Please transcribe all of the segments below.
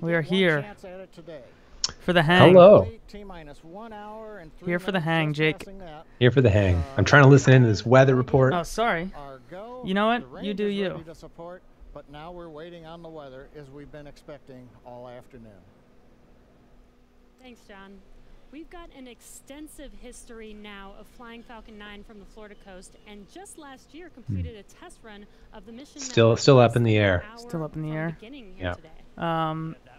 We are here for the hang. Hello. Here for the hang, Jake. Here for the hang. I'm trying to listen into this weather report. Oh, sorry. You know what? You do you. But now we're waiting on the weather as we've been expecting all afternoon. Thanks, John. We've got an extensive history now of flying Falcon 9 from the Florida coast, and just last year completed a test run of the mission. Still- still up in the air. Still up in the air. Yeah. Um, That, the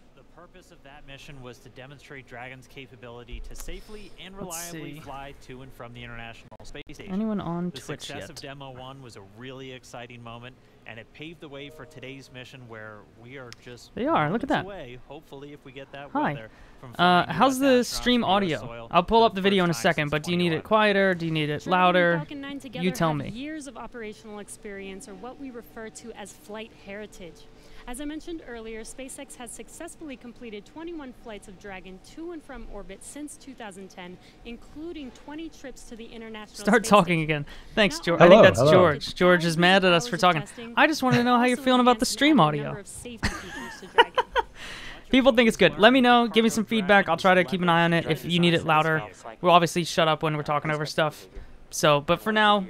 purpose of that mission was to demonstrate Dragon's capability to safely and reliably fly to and from the International Space Station. anyone on the Twitch success of yet? Demo 1 was a really exciting moment, and it paved the way for today's mission where we are just They are, look at that. away, hopefully if we get that Hi. weather, from Uh, how's the stream audio? soil I'll pull up the video in a second, but do you need it quieter? Do you need it louder? Falcon 9 together You tell me. Years of operational experience, or what we refer to as flight heritage. As I mentioned earlier, SpaceX has successfully completed 21 flights of Dragon to and from orbit since 2010, including 20 trips to the International Start Space talking Station. again. Thanks, George. only I think that's hello. George. George is mad at us for talking. I just want to know how you're feeling about the stream audio. number of safety features to Dragon. People think it's good. Let me know. Give me some feedback. I'll try to keep an eye on it. If you need it louder, we'll obviously shut up when we're talking over stuff. So, but for now,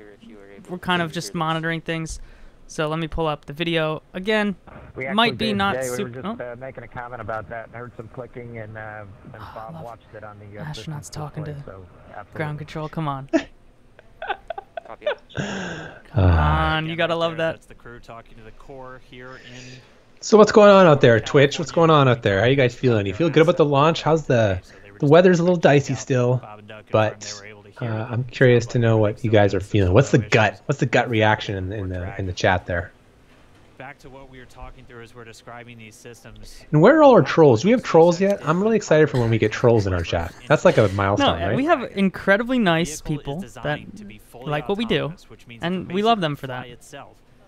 we're kind of just monitoring things. So let me pull up the video again. We Might be did not today. We super- were just oh. uh, making a comment about that. I heard some clicking, and, uh, and Bob love watched it on the uh, astronauts talking display, to so. Ground control. Come on. Come Ah. on. You gotta love that. That's the crew talking to the core here in So what's going on out there, Twitch? What's going on out there? How you guys feeling? You feel good about the launch? How's the the weather's a little dicey still, but uh, I'm curious to know what you guys are feeling. What's the gut? What's the gut reaction in, in the in the chat there? Back to what we were talking through as we're describing these systems. And where are all our trolls? Do we have trolls yet? I'm really excited for when we get trolls in our chat. That's like a milestone, uh, right? we have incredibly nice people that designed to be fully like what we do, autonomous, which means it and we love them for that.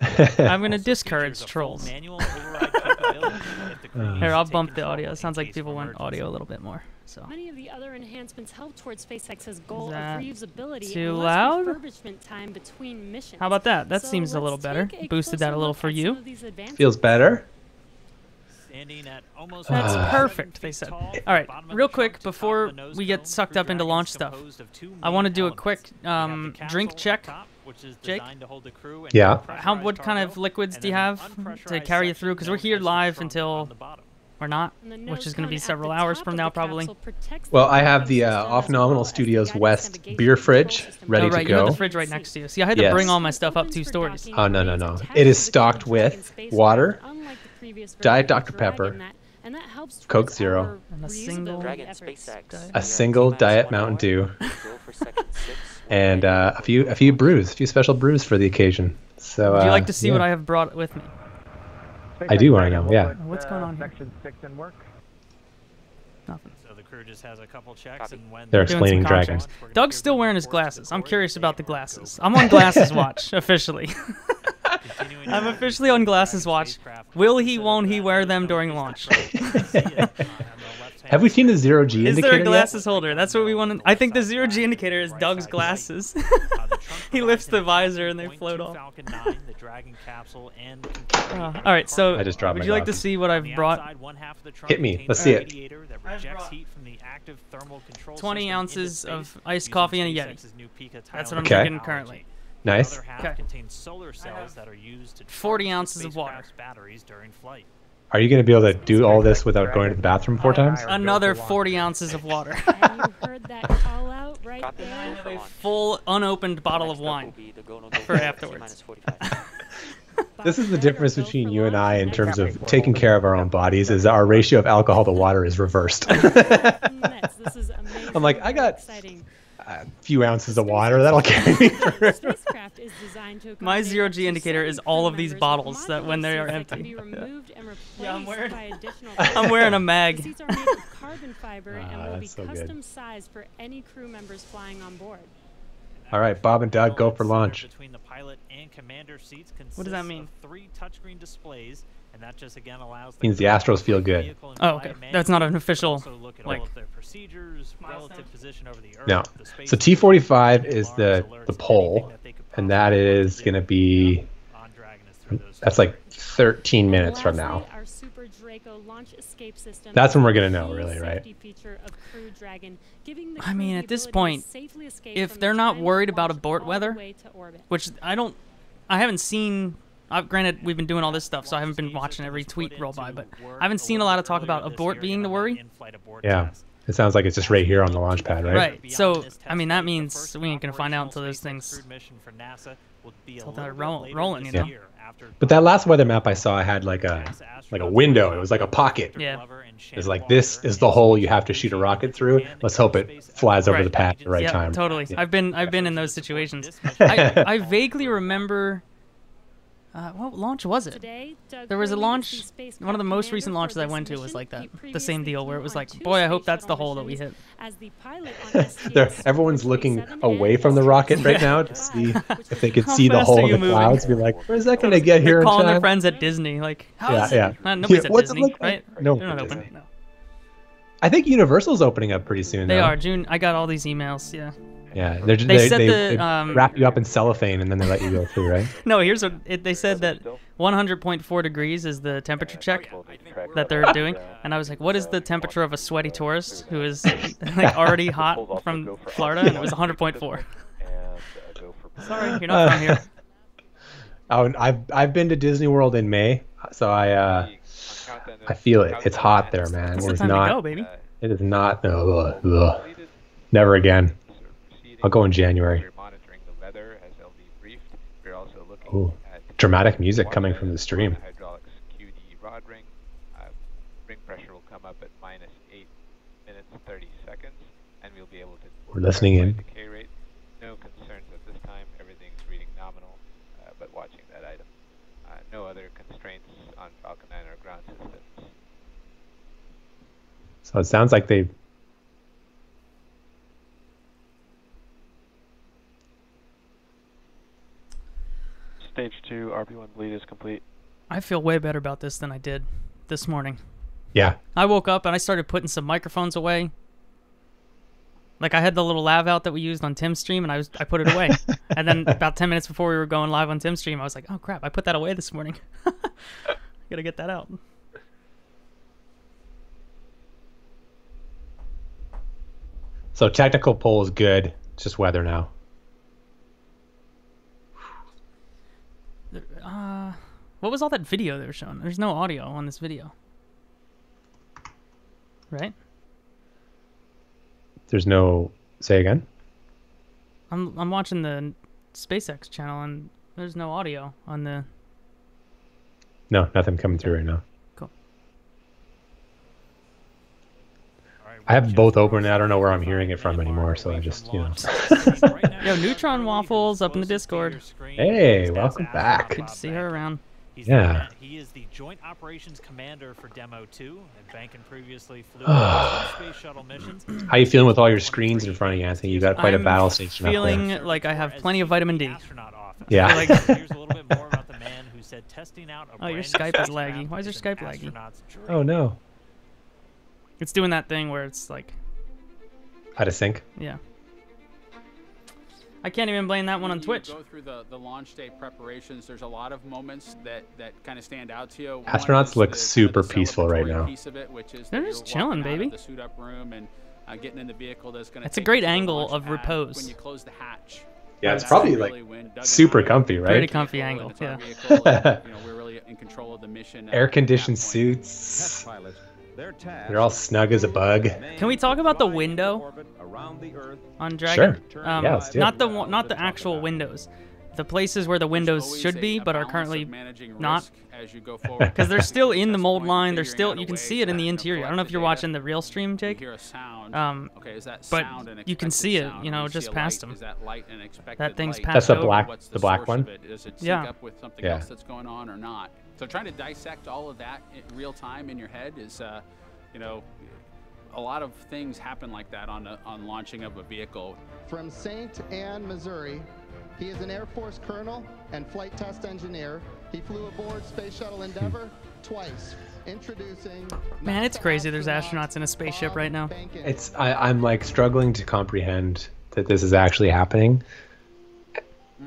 I'm gonna discourage features a full trolls. manual override capability if the crew Uh. needs Here, I'll bump the audio. It sounds like people want audio a little bit more. So Many of the other enhancements help towards SpaceX's goal of reusability too and less loud? refurbishment time between missions. how about that? That So seems a little better. a Boosted that a little for you. of these advances. Feels better. At almost That's perfect, they said. All right, real quick before we get sucked up into launch stuff, I want to do a quick um, drink check. Jake? Yeah. How what kind of liquids do you have to carry you through? Because we're here live until or not, which is going to be several hours from now probably. Well, I have the system uh, Off Nominal Studios West beer control fridge system. ready oh to right, you have go. the fridge right next to you. See, I had to Yes. bring all my stuff up two stories. docking Oh, no, no, no. It is stocked with water, unlike the previous Diet Dr. Pepper, that- and that helps Coke Zero, And a single- Dragon efforts. SpaceX. A single Diet Mountain Dew, and uh, a few a few brews, a few special brews for the occasion. So Would you uh, like to see what. I have brought with me? I do wanna know, yeah. Dragon, What's going on here? Section six in work. Nothing. So the crew just has a couple checks, Copy. and when They're explaining some Dragon. Doug's still wearing his glasses. I'm curious about the glasses. I'm on glasses watch officially. I'm officially on glasses watch. Will he, won't he wear them during launch? Have we seen the zero G Is indicator there a yet? glasses holder? That's what we want. To, I think the zero G indicator is Doug's glasses. He lifts the visor and they float off. Uh, all right, so I just dropped would my you like to see what I've brought? Hit me. Let's see it. it. 20 ounces of iced coffee and a Yeti. That's what I'm Okay. drinking currently. Nice. Okay. solar cells that are used to 40 ounces of water. batteries during flight. Are you going to be able to do all this without going to the bathroom four times? Another 40 ounces of water. Have heard that call out right there? a full unopened bottle of Next up will wine. be the go, no go for afterwards. This is the difference between you and I in terms of taking care of our own bodies is our ratio of alcohol to water is reversed. Nets. This is I'm like, I got- exciting. A few ounces of water, that'll carry me for Spacecraft is designed to My zero G indicator is all of these bottles that when they are seats that can empty. be removed and Yeah, I'm wearing- I'm wearing a The mag. seats are made of carbon fiber and Ah, will be that's so good. custom sized for any crew members flying on board. All right, Bob and Doug, go for launch. Between the pilot and commander seats What does that consists mean? of Three touchscreen displays, and that just again allows Means the crew Astros feel good. Oh, okay. That's not an official, also look at like, all of their procedures, relative position over the Earth, No. the space So T45 is the the pole, that and that possibly is do going to be on Dragon is through those that's like 13 minutes from now. Our Super Draco launch escape system. That's when we're gonna know, really, right? of Crew Dragon, giving the I mean, at this point, if they're not worried about abort weather, way to orbit. Which I don't. I haven't seen. Uh, granted, we've been doing all this stuff, so I haven't been watching every tweet roll by. But I haven't seen a lot of talk about abort being the worry. Yeah. It sounds like it's just right here on the launch pad, right? Right. So I mean, that means we ain't gonna find out until those things. Until they're roll- rolling, you know? Yeah. But that last weather map I saw I had like a like a window. It was like a pocket. Yeah. It's like this is the hole you have to shoot a rocket through. Let's hope it flies over Right. the pad at the right yeah, time. totally. Yeah. I've been I've been in those situations. I, I vaguely remember. Uh, what launch was it? Today, Doug There was a launch. the One of the most recent launches I went to was like that. The same deal where it was like, boy, I hope that's the hole that we hit. as the pilot on everyone's looking away from the rocket right now to see if they could see the hole in the moving? clouds. Be like, where's that gonna get here They're in calling their friends at Disney, like, how Yeah, is it? yeah. Uh, nobody's Yeah, at what's it Disney, look like? right? No They're not open. Disney. No. I think Universal's opening up pretty soon. They though. are June. I got all these emails. Yeah. Yeah, they're, They they, said they, the, they um, wrap you up in cellophane and then they let you go through, right? No, here's what it, they said that 100.4 degrees is the temperature check that they're doing, and I was like, "What is the temperature of a sweaty tourist who is like already hot from Florida?" And it was 100.4. Sorry, you're not from here. Oh, I've I've been to Disney World in May, so I uh I feel it. It's hot there, man. It's It the is time not. to go, baby. It is not. No, ugh, ugh. Never again. I'll go in January. We're monitoring the weather as be briefed. We're also looking Ooh, at dramatic music coming from the stream. Hydraulics QD rod ring. Uh, ring pressure will come up at minus 8 minutes 30 seconds, and we'll be able to. We're listening in. K rate. No concerns at this time. Everything's reading nominal, uh, but watching that item. Uh, no other constraints on Falcon 9 or ground systems. So it sounds like they. Stage 2 RP1 bleed is complete. I feel way better about this than I did this morning. Yeah. I woke up and I started putting some microphones away. Like I had the little lav out that we used on Tim's stream, and I was I put it away. and then about ten minutes before we were going live on Tim's stream, I was like, "Oh crap, I put that away this morning. Gotta get that out." So technical poll is good. It's just weather now. Uh, what was all that video they were showing? There's no audio on this video, right? There's no. Say again. I'm I'm watching the SpaceX channel, and there's no audio on the. No, nothing coming through right now. Cool. I have both open. and I don't know where I'm hearing it from anymore, so I just you know. Yo, Neutron Waffles up in the Discord. Hey, welcome back. Good to see her around. He's Yeah. The, he is the Joint Operations Commander for Demo 2, and Behnken previously flew space shuttle missions. How you feeling with all your screens in front of you, Anthony? You've got quite a I'm battle station feeling up there. like I have plenty of vitamin D. Astronaut office. Yeah. Like- Here's a little bit more about the man who said testing out a Oh, your brand new Skype is spacecraft laggy. Why is your an Skype laggy? Oh no. It's doing that thing where it's like, Out of sync. yeah. I can't even blame that one on When you Twitch. Go through the, the launch day preparations. There's a lot of moments that, that kind of stand out to you. One Astronauts look the- super the peaceful right now. Piece of it, which is They're just chilling, baby. The suit up room and uh, getting in the vehicle that's going to. It's a great angle of repose. When you close the hatch. Yeah, it's That's probably really like when super comfy, right? Pretty comfy angle, and it's our yeah. vehicle, and, you know, we're really in control of the mission. Air at that conditioned point. suits. They're all snug as a bug. Can we talk about the window on Dragon? Um, Yeah, let's do it. not the not the actual windows, the places where the windows should be but are currently not. risk as you go forward. Because they're still in the mold line. They're still you can see it in the interior. I don't know if you're watching the real stream, Jake. hear a sound. Um, okay, is that but you can see it, you know, just past them. That light an expected That thing's past. That's the black- the black one? of it? Does it sync Yeah. up with something Yeah. Else that's going on or not? So trying to dissect all of that in real time in your head is, uh, you know, a lot of things happen like that on a, on launching of a vehicle. From St. Anne, Missouri, he is an Air Force colonel and flight test engineer. He flew aboard Space Shuttle Endeavour twice. Introducing Man, it's crazy there's astronauts in a spaceship Bob right now. It's I, I'm like struggling to comprehend that this is actually happening.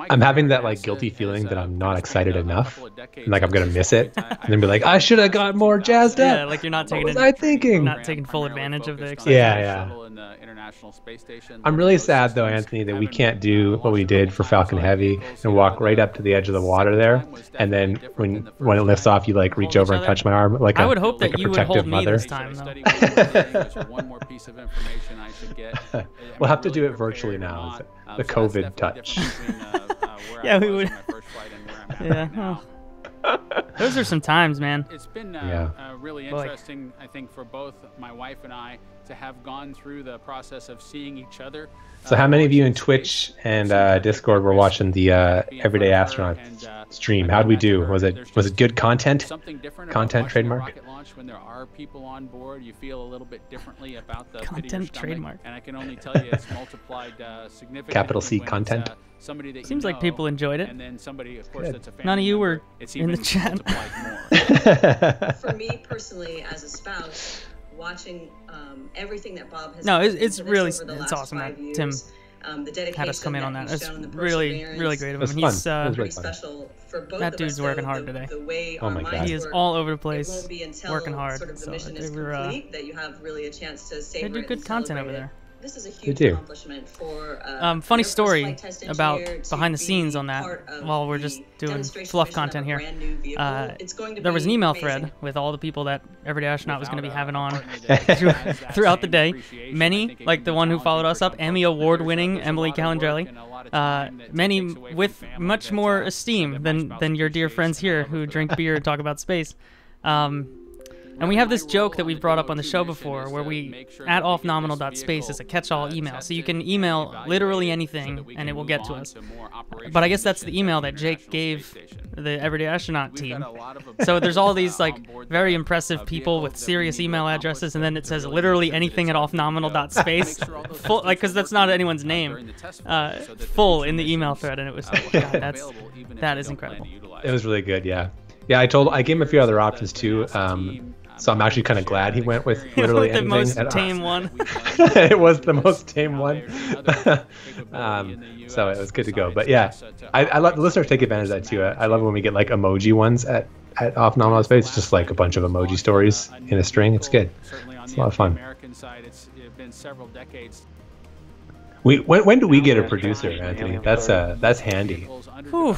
I'm having that like guilty uh, feeling that uh, I'm not excited enough, couple of decades and like I'm gonna miss it, and then be like, I should have got more jazzed up. Yeah, like you're not taking. What was it- I thinking? not taking full advantage of the excitement. Yeah, yeah. Shuttle and the International Space Station. I'm really sad though, Anthony, that we can't do what we did for Falcon Heavy and walk right up to the edge of the water there, and then when when it lifts off, you like reach over and touch my arm like I a would hope like that a you would protective hold me this time, though. One more thing, there's one more piece of information I should get. We'll have to do it virtually now, the- Um, the so that's COVID touch. different between, uh, uh, where Yeah, we would- on my first flight and where I'm at Yeah, right now. Those are some times, man. It's been uh, Yeah. uh, really Boy. interesting, I think, for both my wife and I to have gone through the process of seeing each other. So uh, how many of you in. Twitch and uh, Discord were watching the uh, Everyday front of her Astronaut and, uh, stream? How'd gone we do? Was it was it good content? Something different Content about watching a trademark? Rocket when there are people on board. You feel a little bit differently about the pit of your Content trademark. And I can only tell you it's multiplied uh, significantly. Capital C content. uh, somebody that you Seems like know, people enjoyed it. And then somebody, of course, Good. that's a family None of you member, were it's in the chat. more. for me personally as a spouse watching um, everything that bob has No, put it's- it's into this really- over the it's awesome that five Tim um, the dedication Had us come in on that. he's That's really, really great of That's him. fun. He's That uh, was really pretty fun. special for both That of dude's us, working though, hard the, today. the way Oh my God. he is work, all over the it place, won't be until working hard. sort of the So mission they is were, uh, complete that you have really a chance to they do good content over celebrate it. there. This is a huge accomplishment for uh, Um, funny Air story about behind the scenes on that part while we're just doing fluff mission of a content here. brand new vehicle. Uh, It's going to there was an email amazing. thread with all the people that Everyday Astronaut was going to be having on partner that through- has that throughout the day. Many, like the one who followed us up, some Emmy folks, but there's a- Award-winning Emily lot of work Calandrelli, and a lot of uh, many takes away from with much more uh, esteem than than your dear friends here who drink beer and talk about space. Um, and we have this joke that we've brought up on the show before, where we at offnominal.space is a catch-all email, so you can email literally anything and it will get to us. But I guess that's the email that Jake gave the Everyday Astronaut team. So there's all these like very impressive people with serious email addresses, and then it says literally anything at offnominal.space, full like because that's not anyone's name, uh, full in the email thread, and it was God, that's that is incredible. It was really good, yeah. Yeah, I told I gave him a few other options too. Um, so I'm actually kind of glad he went with literally the anything. most at- tame one. it was the most tame one. um, so it was good to go. But yeah, I, I love the listeners take advantage of that too. I, I love when we get like emoji ones at at off nominal space. It's just like a bunch of emoji stories in a string. It's good. It's a lot of fun. American side, it's been several decades. We when, when do we get a producer, Anthony? That's uh that's handy. Whew.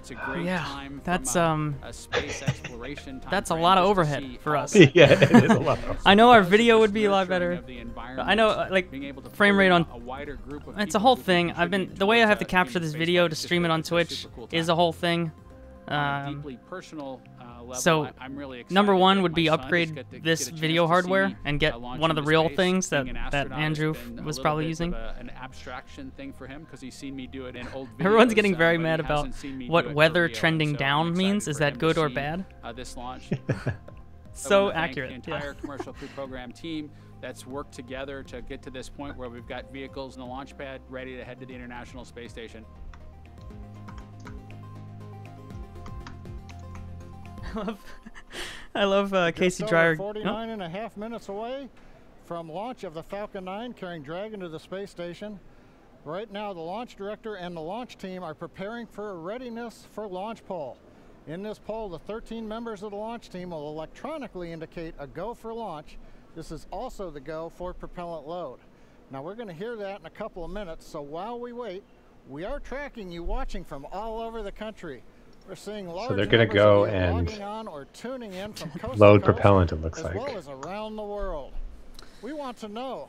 It's a great Yeah, time that's from a- um, a space exploration that's a lot of overhead for us. Yeah, it is a lot of I know our video would be a lot better. of the but environment, I know uh, like being able to frame rate on a wider group of it's a whole thing. I've been the way I have to uh, capture this video to stream it on Twitch cool is a whole thing. On a Um, deeply personal uh, level, so I- I'm really number one would be upgrade to this get a chance video hardware and get uh, one of the real space. things that an that Andrew was probably using. a- an abstraction thing for him because he's seen me do it in old videos. Everyone's getting very but mad about hasn't seen me do what weather trending so down means. Is that good or bad? Uh, this launch. So accurate, The yeah. entire commercial crew program team that's worked together to get to this point where we've got vehicles in the launch pad ready to head to the International Space Station. I love, I love uh, Casey Dreyer. over oh, 49 and a half minutes away from launch of the Falcon 9 carrying Dragon to the space station. Right now, the launch director and the launch team are preparing for a readiness for launch poll. In this poll, the 13 members of the launch team will electronically indicate a go for launch. This is also the go for propellant load. Now, we're going to hear that in a couple of minutes, so while we wait, we are tracking you watching from all over the country. We're seeing large they're gonna go and on or tuning in from coast load coast, propellant, it looks as like. well as around the world. We want to know,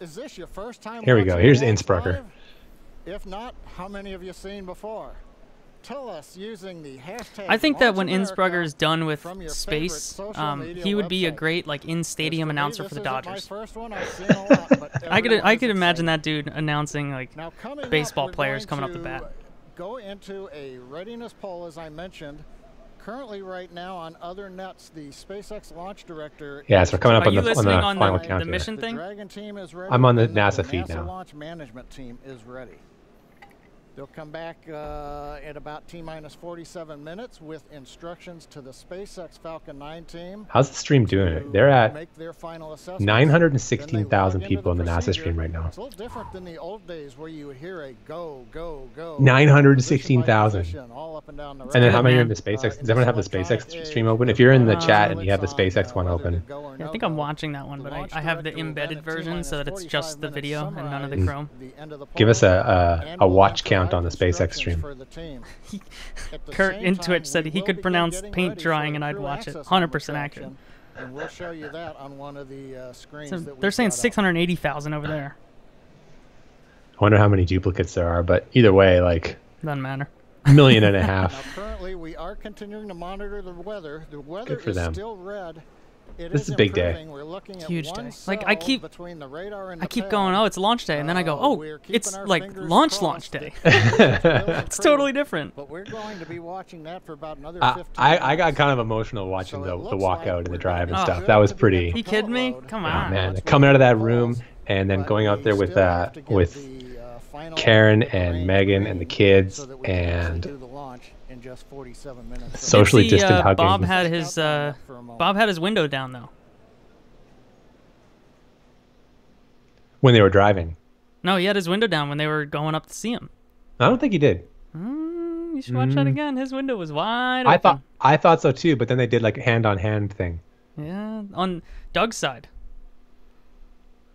is this your first time Here we go. Here's launch Insprucker. If not, how many have you seen before? Tell us using the hashtag I think that when LaunchAmerica Insprucker is done with from your favorite space, um, he would be a great like in stadium For me, announcer for the Dodgers. first one. I've seen a lot, but I could I is could imagine that dude announcing like Now, coming up, baseball players going coming up the to bat. Go into a readiness poll, as I mentioned. Currently, right now on other nets, the SpaceX launch director. Yeah, so we're coming up on the, on listening the on the- final the count here. mission the thing? Dragon team is ready. I'm on the NASA the feed NASA now. launch management team is ready. They'll come back uh, at about T minus 47 minutes with instructions to the SpaceX Falcon 9 team. How's the stream doing? They're at make their final assessments. 916,000 people in the NASA stream right now. It's a little different than the old days where you would hear a go, go, go. 916,000. and And then how many are in the SpaceX? Does everyone have the SpaceX stream open? If you're in the chat and you have the SpaceX one open, Yeah, I think I'm watching that one, but I, I have the embedded version so that it's just the video and none of the. Chrome. give us a, a, a watch count on the SpaceX stream. Kurt in Twitch said he could pronounce paint drying and I'd watch it. 100% accurate. And we'll show you that on one of the uh, screens. So that they're saying 680,000 over there. I wonder how many duplicates there are, but either way, like Doesn't matter. a million and a half. Currently, we are continuing to monitor the weather. The weather Good for is them. still red. It This is a big day. We're looking at Huge day. Like I keep, between the radar and I keep going. Oh, it's launch day, and then I go, Uh, oh, it's like launch launch day. that it will it's totally different. But we're going to be watching that for about another I, 15 I, I got kind of emotional watching the, the walkout and the drive and Oh. stuff. That was pretty. You kidding me? Come Oh on. man, coming out of that room and then going out there with uh, with Karen and Megan and the kids and do the launch in just 47 minutes. Socially Did see, distant uh, hugging. Bob had his uh, Bob had his window down though. when they were driving. No, he had his window down when they were going up to see him. I don't think he did. Mm, you should watch that Mm. again. His window was wide open. I thought I thought so too, but then they did like a hand on hand thing. Yeah, on Doug's side.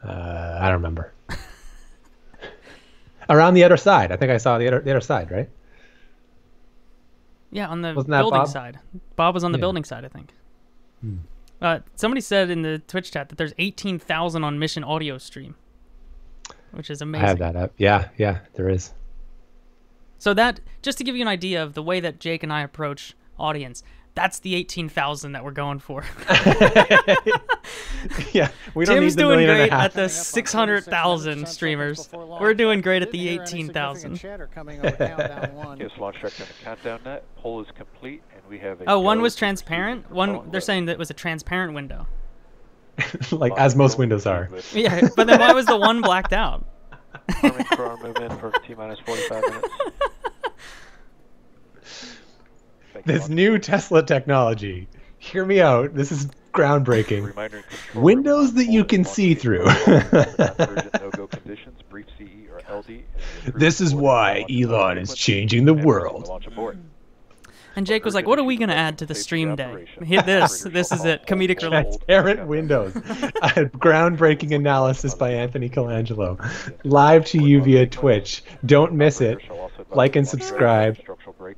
Uh, I don't remember. Around the other side, I think I saw the other the other side, right? Yeah, on the Wasn't that building Bob? side. Bob was on the Yeah. building side, I think. Hmm. Uh, somebody said in the Twitch chat that there's 18,000 on Mission Audio Stream, which is amazing. I amazing. have that up. Yeah, yeah, there is. So that just to give you an idea of the way that Jake and I approach audience, that's the 18,000 that we're going for. yeah, we don't Tim's need the doing million and a great half. at the 600,000 streamers. We're doing great at the 18,000. Yes, launch director on the countdown net. Poll is complete, and we have a Oh, one was transparent. One they're saying that it was a transparent window. like as most windows are. Yeah, but then why was the one blacked out? Arming for our movement for T minus 45 minutes. This new Tesla technology. Hear me out. This is groundbreaking. Reminder Windows that you can see through. no-go conditions, brief CE or LD. and this is why Elon is changing the world. And Jake was like, "What are we gonna add to the stream day? Hit this. This is it. Comedic relief." Transparent windows. A groundbreaking analysis by Anthony Colangelo. Live to you via Twitch. Don't miss it. Like and subscribe.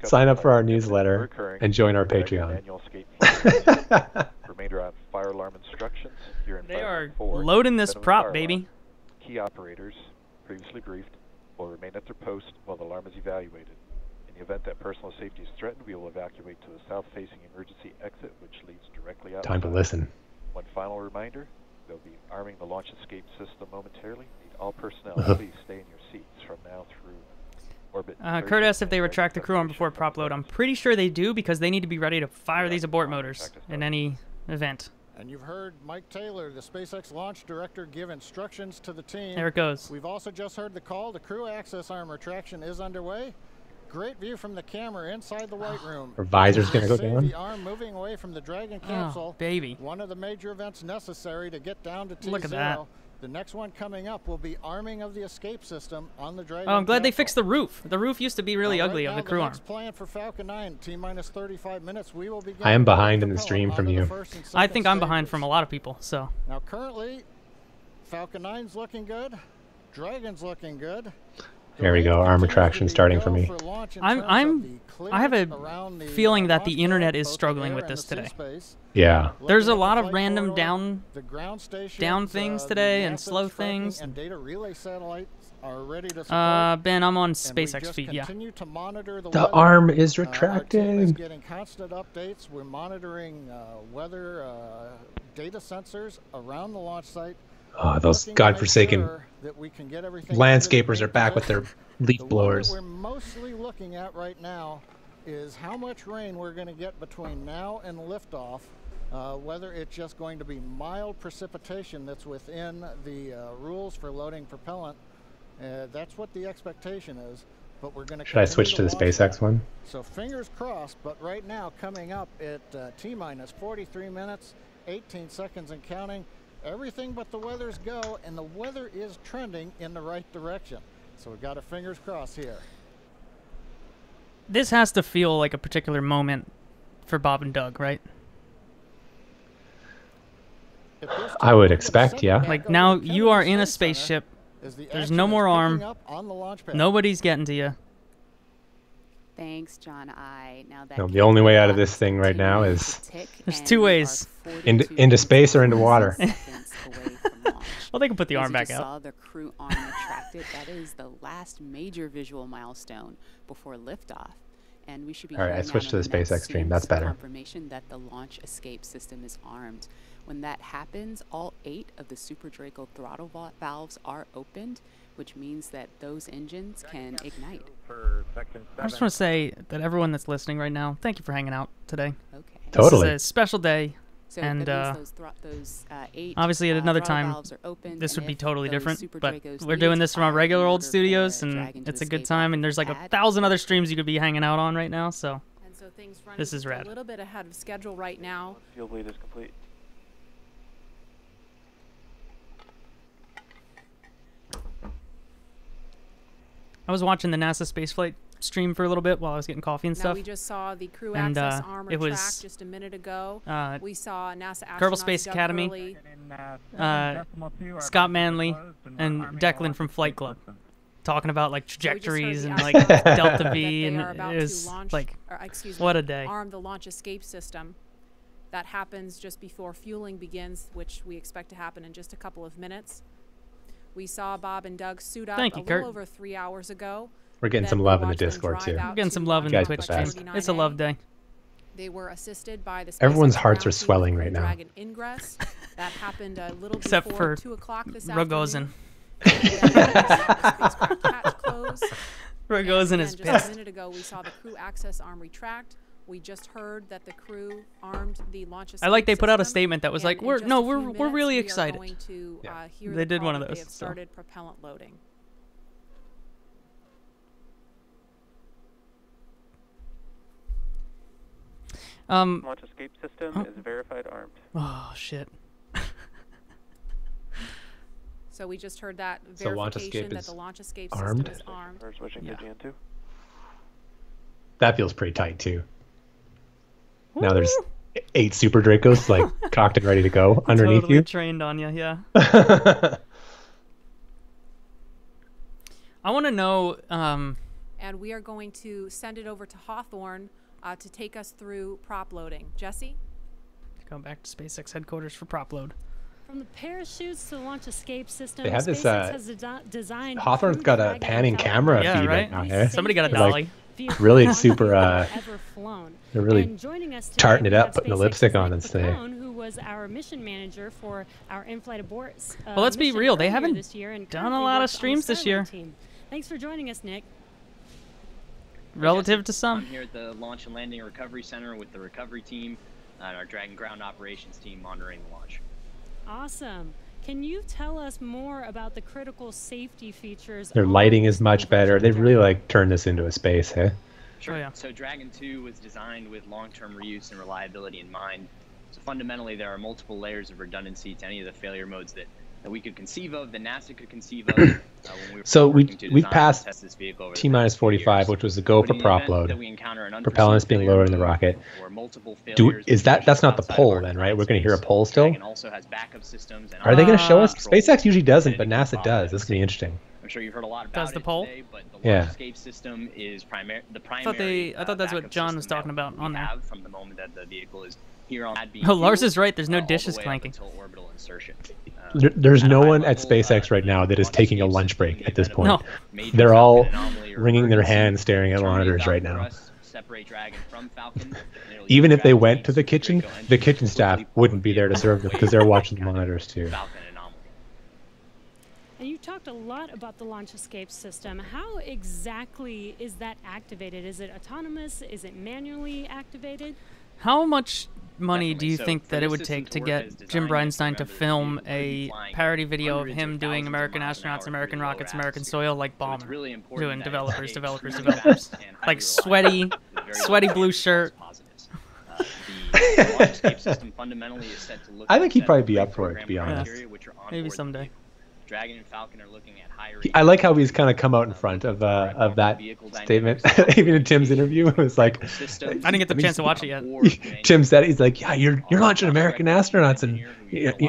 Sign up for our newsletter and join our Patreon. Manual escape flight. Remainder on fire alarm instructions. You're in They are four. loading this Minimum prop, baby. alarm. Key operators, previously briefed, will remain at their post while the alarm is evaluated. In the event that personal safety is threatened, we will evacuate to the south-facing emergency exit, which leads directly out. Time to listen. One final reminder: they'll be arming the launch escape system momentarily. Need all personnel Uh-huh. please stay in your seats from now through orbit. Uh, Kurt asked if they retract the crew arm before prop load. I'm pretty sure they do because they need to be ready to fire these abort motors in any event. And you've heard Mike Taylor, the SpaceX launch director, give instructions to the team. There it goes. We've also just heard the call. The crew access arm retraction is underway. Great view from the camera inside the white room. Our visor's gonna go down. The arm moving away from the Dragon oh, capsule. Oh, baby. One of the major events necessary to get down to T0. Look at that. The next one coming up will be arming of the escape system on the Dragon. Oh, I'm glad they fixed the roof. The roof used to be really right ugly of now, the crew arm. next plan for Falcon 9, T minus 35 minutes. We will begin I am behind in the stream from you. I second think I'm behind from a lot of people. So Now, currently, Falcon 9's looking good. Dragon's looking good. There we go. Arm retraction starting for me. I'm I'm I have a feeling that the internet is struggling with this today. Yeah. There's a lot of random down The ground stations, down things today and slow things. And data relay satellites are ready to support. Uh, Ben, I'm on and we SpaceX feed. Yeah. continue to monitor the, The arm is Uh, our team is retracting. getting constant updates. We're monitoring uh, weather uh, data sensors around the launch site. Oh, those godforsaken sure that we can get everything landscapers are back with their leaf The blowers. we're mostly looking at right now is how much rain we're going to get between now and liftoff. Uh, whether it's just going to be mild precipitation that's within the uh, rules for loading propellant. Uh, that's what the expectation is. but we're going to Should I switch to the SpaceX one? So fingers crossed, but right now coming up at uh, T minus 43 minutes, 18 seconds and counting, everything but the weather's go, and the weather is trending in the right direction. So we've got our fingers crossed here. This has to feel like a particular moment for Bob and Doug, right? I would expect, yeah. Like now you are in a spaceship. There's no more arm. Nobody's getting to you. Thanks, John. I now that No, the only way out of this thing right now is There's two ways. into into space or into water. well, they can put the As arm back just out. Saw the crew arm retracted. That is the last major visual milestone before liftoff, and we should be. All right, I switched to the net SpaceX stream. That's better. Confirmation that the launch escape system is armed. When that happens, all eight of the Super Draco throttle val- valves are opened, which means that those engines can ignite. For section I just want to say that everyone that's listening right now, thank you for hanging out today. Okay. Totally. This is a special day, So and uh, those, thro- those uh, eight obviously at uh, another time, valves this would be totally different. But we're doing this from our regular old studios, and it's a good time. And there's like a thousand other streams you could be hanging out on right now. So And so things running this is just rad. a little bit ahead of schedule right now. Field lead is complete. I was watching the NASA spaceflight stream for a little bit while I was getting coffee and Now stuff. we just saw the crew And, access uh, arm it retract was, just a minute ago. uh, we saw NASA astronauts Kerbal Space Doug Academy, Hurley, uh, Scott Manley, and Declan from Flight Club talking about like trajectories the and like Delta V, and are it was launch, like or, excuse what me, a day. Arm the launch escape system. That happens just before fueling begins, which we expect to happen in just a couple of minutes. We saw Bob and Doug suit up Thank a you, little Kurt. over three hours ago. We're getting some love in the Discord too. We're getting some love in You the guys are Twitch the stream. It's a love day. They were assisted by the Everyone's hearts are swelling right now. Dragon ingress. that happened a little Except before for two o'clock this Rogozin. afternoon. Rogozin is Just a pissed. minute ago, we saw the crew access arm retract. We just heard that the crew armed the launch I like they put out a statement that was like, "We're no, we're few we're really minutes, we excited." to, uh, hear They the did one of that They those, have so. propellant loading. Um. Launch escape system oh. is verified armed. Oh shit. So we just heard that So launch verification escape that is the launch escape armed? system is armed. We're switching Yeah. to GN2. That feels pretty tight too. Now there's eight Super Dracos like cocked and ready to go underneath totally you. trained on you, yeah. I want to know. Um. And we are going to send it over to Hawthorne uh, to take us through prop loading. Jesse? Go back to SpaceX headquarters for prop load. From the parachutes to the launch escape system, They have this, SpaceX uh, has desi- designed Hawthorne's Crew got a panning camera Yeah, feed right? right now. Eh? Somebody got a dolly. Like, really super. Uh, ever flown. they're really joining us tarting it up, have putting the lipstick on and say, who was our mission manager for our in-flight aborts. Uh, Well, let's be real, they haven't this year and done a lot of works on the streams this year. Team. Thanks for joining us, Nick. Relative to some. I'm here at the Launch and Landing Recovery Center with the recovery team and our Dragon Ground Operations team monitoring the launch. Awesome. Can you tell us more about the critical safety features? their lighting is much better. They've really like turned this into a space, eh? Sure. Oh, yeah. So Dragon 2 was designed with long-term reuse and reliability in mind. So fundamentally, there are multiple layers of redundancy to any of the failure modes that, that we could conceive of, that NASA could conceive of. uh, when we were So we working to we passed test this vehicle over the T minus 45, which was the go for prop load. that we encounter an Propellants being unforeseen lowered in the rocket. or multiple Do is that that's not the outside of poll then, right? We're going to hear a poll still. Also has backup systems and Are they going to show us? SpaceX usually doesn't, but NASA does. This is going to be interesting. I'm sure you've heard a lot about Does the it poll? today, but the Yeah. escape system is primar- the I primary. thought they. I uh, thought that's what John was talking about on there. from the moment that the vehicle is here on Oh, Lars is right. There's no uh, dishes clanking. until orbital insertion. There, there's no one at SpaceX uh, right now that is taking a lunch break at this point. of a major They're all traffic anomaly or wringing their hands, staring at monitors right now. thrust, separate Dragon from Falcon, and it'll Even if they went to the kitchen, the kitchen staff wouldn't be there to serve them because they're watching the monitors too. And you talked a lot about the launch escape system. How exactly is that activated? Is it autonomous? Is it manually activated? How much money do you So, think that it would take to to get Jim designed, Bridenstine to film we would be a parody video of him of doing American astronauts, American rockets, American soil, like So Ballmer, it's really important doing developers, developers, developers, like sweaty, sweaty blue shirt. Uh, the launch system fundamentally is set to look I think he'd probably be up for it, to be honest. criteria which are on Maybe someday. Vehicle. Dragon and Falcon are looking at high I like how he's kind of come out in front of uh, of that statement. Even in Tim's interview, it was like, I didn't get the chance to watch it yet. Tim said he's like, yeah, you're you're launching American astronauts, and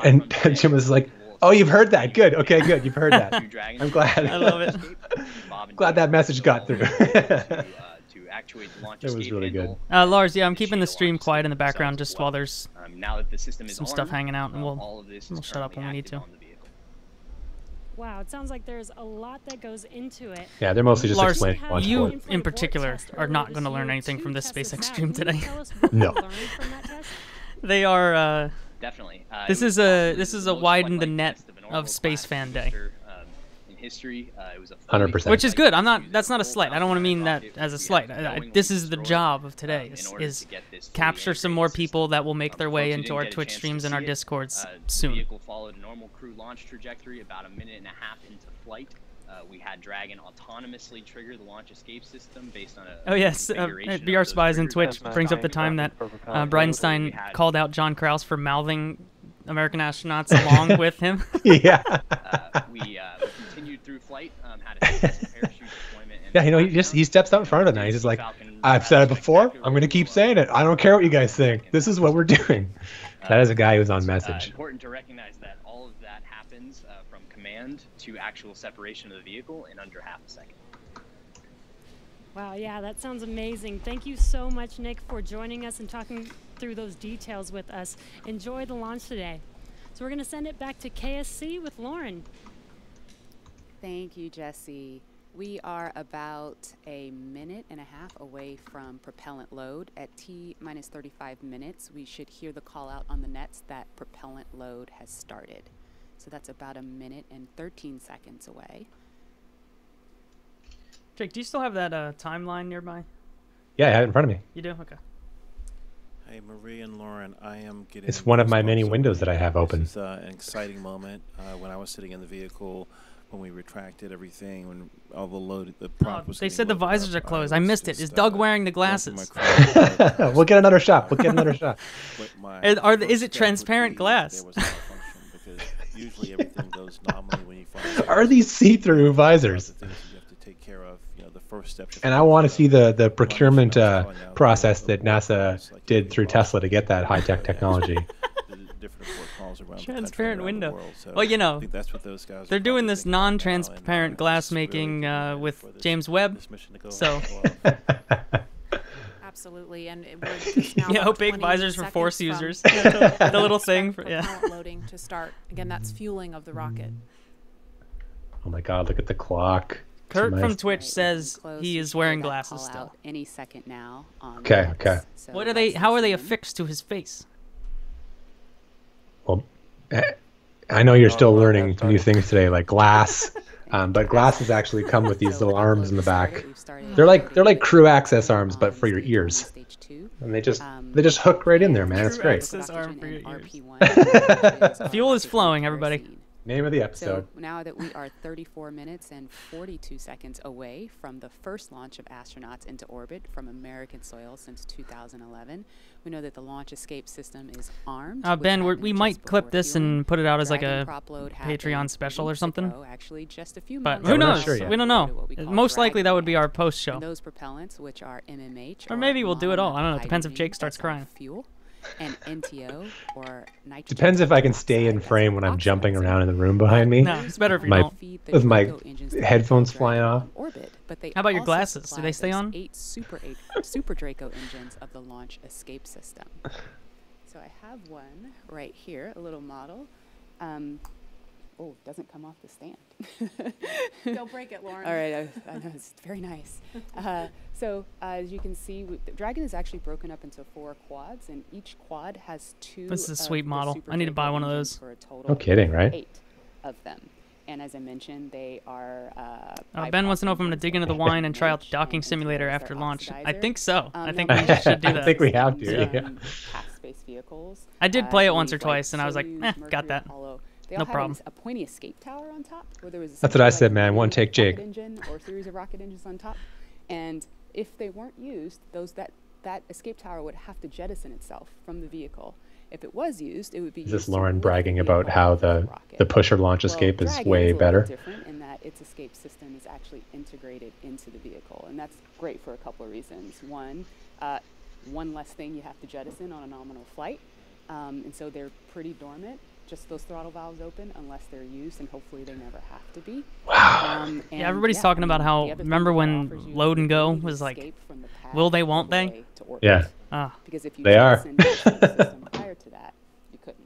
and Jim was like, oh, you've heard that, good, okay, good, you've heard that. I'm glad. I love it. glad that message got through. actuate the launch It was escape really good. Uh, Lars, yeah, I'm keeping the stream quiet in the background just while there's Um, now that the system is some stuff hanging out, and uh, we'll all of this we'll shut up when we need to. Wow, it sounds like there's a lot that goes into it. Yeah, they're mostly just Lars, explaining launch you in particular are not going to learn anything from this SpaceX stream today. No. they are. Uh, Definitely. Uh, this is a this is a widen the net of of Space class Fan Day. Booster, um, in history, uh, it was a 100%. Which is good. I'm not. That's not a slight. I don't want to mean that as a slight. I, I, this is the job of today. Is, is capture some more people that will make their way into our Twitch streams and our discords uh, The soon. vehicle followed a normal crew launch trajectory about a minute and a half into flight. Uh, we had Dragon autonomously trigger the launch escape system based on a Oh yes, uh, configuration BR Spies in. Twitch brings up the time that uh, Bridenstine called out John Krause for mouthing American astronauts along with him. yeah. Uh, we, uh, we continued through flight, um, had a parachute deployment, and Yeah, you know, he just he steps out in front of it now. He's just like, I've said it before. I'm going to keep saying it. I don't care what you guys think. This is what we're doing. That is a guy who's on Uh, message. important to recognize that all of that happens uh, from command to actual separation of the vehicle in under half a second. Wow, yeah, that sounds amazing. Thank you so much, Nick, for joining us and talking through those details with us. Enjoy the launch today. So we're going to send it back to KSC with Lauren. Thank you, Jesse. We are about a minute and a half away from propellant load. At T minus 35 minutes, we should hear the call out on the nets that propellant load has started. So that's about a minute and 13 seconds away. Jake, do you still have that uh, timeline nearby? Yeah, I have it in front of me. You do. Okay. Hey, Marie and Lauren, I am getting. It's one of my many windows that I have open. This is uh, an exciting moment uh, when I was sitting in the vehicle when we retracted everything when all the load the prop Oh, was they said the loaded visors are closed. I was missed it. Is Doug uh, wearing the glasses? we'll get another shot. We'll get another shot. What Is- Are the, is it transparent glass? there was a malfunction, because usually everything goes nominally when you find Are these see-through visors? things you have to take care of. You know, the first step. And I want to see the the procurement uh, process that NASA did through Tesla to get that high-tech technology. Different report around the country, Transparent around the window. world. So well, you I know, think that's what those guys they're doing this thinking about now, and, non-transparent glass it's really making uh, with James Webb. mission to go So, Absolutely, and it- we're just now Yeah, about opaque visors for force users. the- little thing for- yeah. loading to start. Again, that's fueling of the rocket. Oh my God! Look at the clock. Kurt Nice. from Twitch says he is wearing glasses still. Any second now. Okay, nets. okay. So What are they? How are they affixed to his face? Well, I know you're still learning new things today, like glass. Um, but glasses actually come with these little arms in the back. They're like they're like crew access arms, but for your ears. And they just they just hook right in there, man. It's great. access arm for your. Fuel is flowing, everybody. Name of the So episode. now that we are 34 minutes and 42 seconds away from the first launch of astronauts into orbit from American soil since 2011, we know that the launch escape system is armed. Uh, Ben, we're, we might clip this fueling. and put it out as like a prop load happened Patreon special or something. ago, actually, just a few But who knows? sure. We don't know. what we call Most likely that would be our post show. those propellants, which are MMH, Or maybe we'll do it all. I don't know. It depends if Jake starts crying. Fuel, and NTO or nitrogen. Depends if I can stay in frame when I'm jumping around in the room behind me. No, it's better if you my, don't. With my headphones flying off. Orbit, but they How about your glasses? Do they stay on? Eight Super eight Super Draco engines of the launch escape system. So I have one right here, a little model. Um, oh, it doesn't come off the stand. Don't break it, Lauren. All right, I, I know it's very nice. Uh, so uh, as you can see, w- the Dragon is actually broken up into four quads, and each quad has two. This is a sweet model. I need to buy one of those. For a total No kidding, right? Eight of them. And as I mentioned, they are. Uh, Uh, ben wants to know if I'm going to dig into the wine and try out the docking simulator after launch. I think so. Um, I think we should do that. I think we have to, yeah. run space vehicles. I did uh, play it once or like twice, and I was like, eh, got that. They No problem. a, pointy escape tower on top, where there was That's what I said, man. One take Jake. engine or series of rocket engines on top, and if they weren't used, those that that escape tower would have to jettison itself from the vehicle. If it was used, it would be. Is this Lauren bragging about how the rocket. the pusher launch Well, escape is Dragon way a better? different in that its escape system is actually integrated into the vehicle, and that's great for a couple of reasons. One, uh, one less thing you have to jettison on a nominal flight, um, and so they're pretty dormant. Just those throttle valves open unless they're used, and hopefully they never have to be. Wow. Um, and Yeah, everybody's yeah, talking about how. the other thing Remember when offers you is Load and Go was like, from the path will they, all won't they? to orbit. Yeah. Ah. Because if you They are. the system prior to that, you couldn't.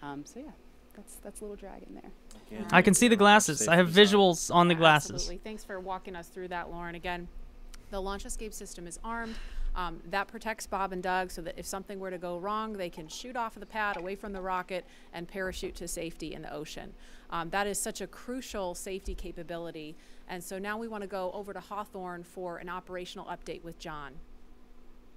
Um, so yeah, that's that's a little dragon there. I can see the glasses. I have visuals on the glasses. Absolutely. Thanks for walking us through that, Lauren. Again, the launch escape system is armed. Um, that protects Bob and Doug so that if something were to go wrong, they can shoot off of the pad away from the rocket and parachute to safety in the ocean. Um, that is such a crucial safety capability. And so now we want to go over to Hawthorne for an operational update with John.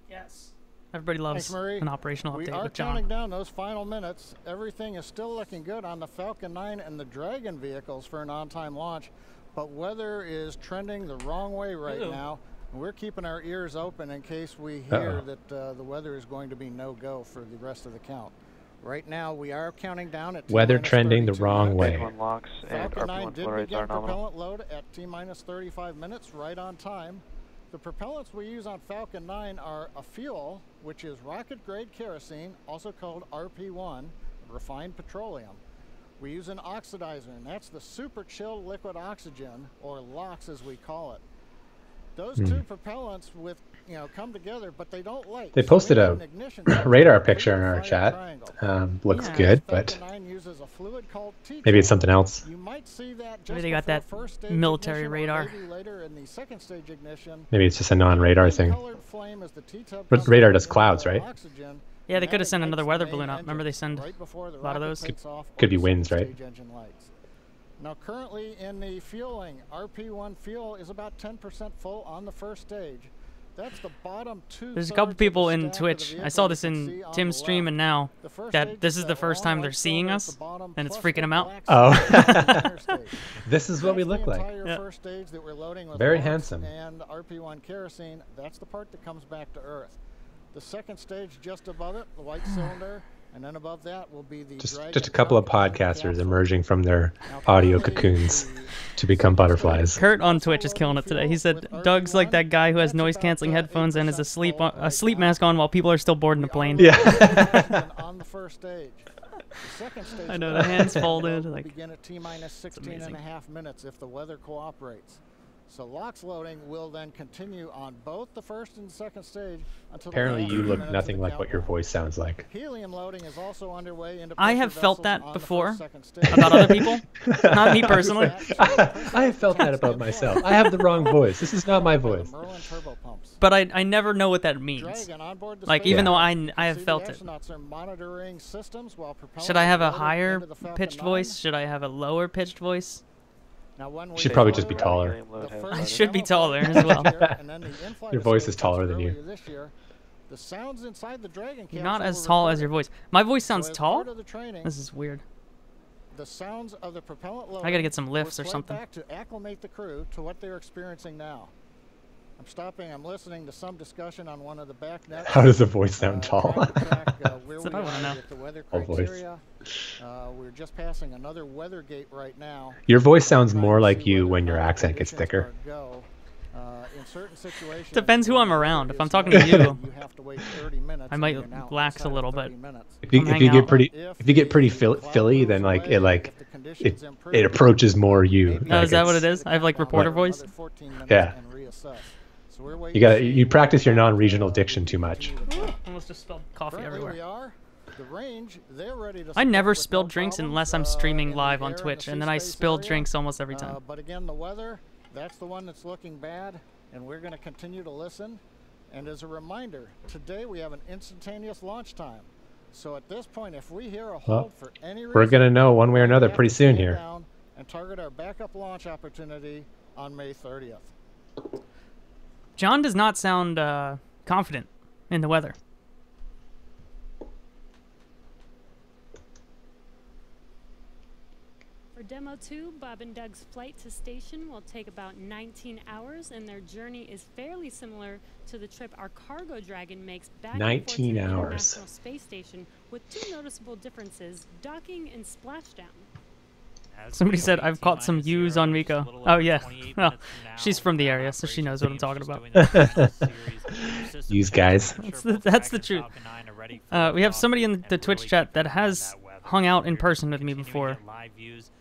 Yes. Everybody loves Thanks, an operational we update are with John. counting down those final minutes. Everything is still looking good on the Falcon 9 and the Dragon vehicles for an on-time launch, but weather is trending the wrong way right Ew. now. And we're keeping our ears open in case we hear Uh-oh. that uh, the weather is going to be no-go for the rest of the count. Right now, we are counting down at Weather T-minus trending the 32 wrong way. One locks and Falcon 9 RP1 did begin propellant load at T minus 35 minutes, right on time. The propellants we use on Falcon 9 are a fuel, which is rocket grade kerosene, also called RP1, refined petroleum. We use an oxidizer, and that's the super chilled liquid oxygen, or LOX as we call it. Those Hmm. two propellants with you know come together, but they don't light. They posted need a an ignition system radar picture in our chat. Um, looks Yeah. good, but uses a fluid maybe it's something else. you might see that Maybe they got that first stage military radar. maybe later in the second stage ignition. Maybe it's just a non-radar thing. Flame as the But radar does clouds, right? oxygen, Yeah, they could have sent another weather balloon up. Remember they send right the a lot of those? takes off Could be winds, right? Stage engine lights. Now currently in the fueling, RP1 fuel is about 10% full on the first stage. That's the bottom two. There's a couple thirds of the people in stack of the Twitch. I saw this in Tim's stream and now that this is is the first time they're seeing us and it's freaking them out. Oh. cylinder at the center stage. this is what we look like. Yeah. first stage that we're loading with Very handsome. And RP1 kerosene, that's the part that comes back to Earth. The second stage just above it, the white cylinder, and then above that will be the Just just a couple of podcasters capsule. emerging from their audio cocoons to become butterflies. Kurt on Twitch is killing it today. He said Doug's like that guy who has noise canceling headphones and is asleep on, a sleep mask on while people are still boarding the plane. Yeah. on the first stage. The second stage I know, the hands folded, like- begin at T minus 16 and amazing. a half minutes if the weather cooperates. So LOX loading will then continue on both the first and second stage until Apparently, you look nothing like what your voice sounds like. Helium loading is also underway into I have felt that before first, second stage. about other people, not me personally. I have felt that about myself. I have the wrong voice. This is not my voice. Merlin turbo pumps. But I, I never know what that means. Dragon on board the Like space even though. I, You n- can I have felt it. astronauts are monitoring systems while propellants Should I have a higher into the Falcon pitched voice? Should I have a lower pitched voice? Now, when we should probably just be taller. I should be taller as well. last year, and then the in-flight Your voice is taller than you. This year, the sounds inside the Dragon You're not as tall as your voice. My voice sounds as tall. the training, This is weird. the sounds of the propellant I gotta get some lifts or something. back to acclimate the crew to what they're experiencing now. I'm stopping. I'm listening to some discussion on one of the back nets. How does the voice sound uh, tall? track, uh, where That's we I wanna are know. with the weather Tall voice. criteria. Uh, we're just passing another weather gate right now. Your voice sounds more like you when your accent gets thicker. Uh, in certain situations, Depends who I'm around. If I'm talking to you, you have to wait 30 minutes I might you're lax a little 30 bit. If you, if you get pretty If if you get pretty the Philly, then like it like it it approaches more you. maybe Oh, like is that what it's- I have like reporter for voice. another 14 Yeah. You waiting gotta you practice your non-regional uh, diction too much. continue Almost just spilled coffee Currently everywhere. we are. The range, they're ready to I never with spill no drinks problems, unless I'm uh, streaming in the live on and the Twitch, and then I space spill area. drinks almost every Uh, time. but again, the weather, that's the one that's looking bad, and we're going to continue to listen. And as a reminder, today we have an instantaneous launch time. So at this point, if we hear a hold Well, for any reason, we're gonna know one way or another pretty soon here. And target our backup launch opportunity on May 30th. John does not sound uh, confident in the weather. For Demo 2, Bob and Doug's flight to station will take about 19 hours, and their journey is fairly similar to the trip our cargo dragon makes back 19 and forth to the International Space Station, with two noticeable differences, docking and splashdown. Somebody said I've caught some U's on Miko. Oh yeah, well, she's from the area, so she knows what I'm talking about. Use guys. That's the, that's the truth. Uh, we have somebody in the Twitch chat that has hung out in person with me before,